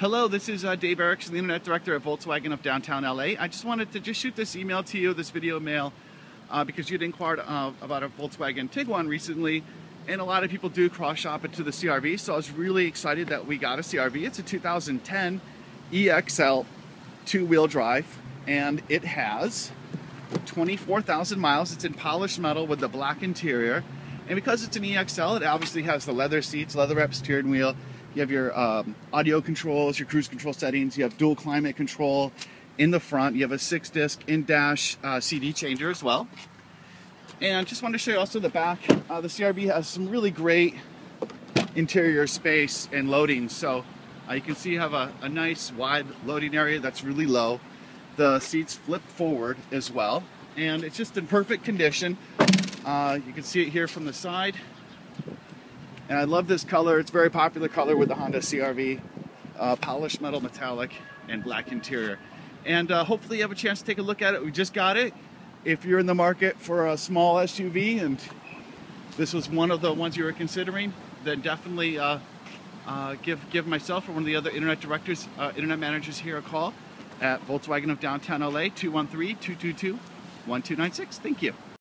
Hello, this is uh, Dave Erickson, the Internet Director at Volkswagen of downtown LA. I just wanted to just shoot this email to you, this video mail, uh, because you'd inquired uh, about a Volkswagen Tiguan recently, and a lot of people do cross-shop it to the CRV, so I was really excited that we got a CRV. It's a 2010 EXL two-wheel drive, and it has 24,000 miles. It's in polished metal with the black interior, and because it's an EXL, it obviously has the leather seats, leather-wrapped steering wheel, you have your um, audio controls, your cruise control settings. You have dual climate control in the front. You have a six disc in-dash uh, CD changer as well. And just wanted to show you also the back. Uh, the CRV has some really great interior space and loading. So uh, you can see you have a, a nice wide loading area that's really low. The seats flip forward as well. And it's just in perfect condition. Uh, you can see it here from the side. And I love this color. It's a very popular color with the Honda CRV. Uh, polished metal metallic and black interior. And uh, hopefully you have a chance to take a look at it. We just got it. If you're in the market for a small SUV and this was one of the ones you were considering, then definitely uh, uh give, give myself or one of the other internet directors, uh, internet managers here a call at Volkswagen of downtown LA, 213-222-1296. Thank you.